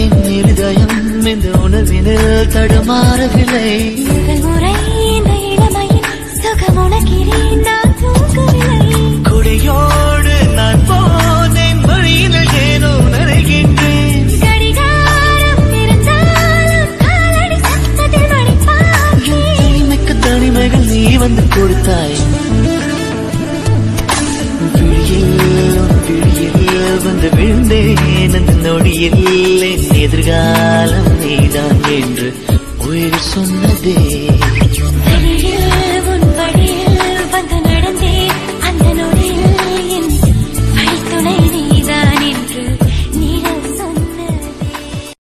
என் இருதயம் இந்த உணர்வினில் தடுமாறவில்லை. கொடையோடு நான் போனேன் வழியினில் ஏனோ நனைகின்றேன் தனிமைக்கு தனிமைகள் நீ வந்து கொடுத்தாய். விழியில் விழியில் வந்து விழுந்தேன் அந்த நொடியில் எதிர்காலம் நீதான் என்று உயிர் சொன்னதே.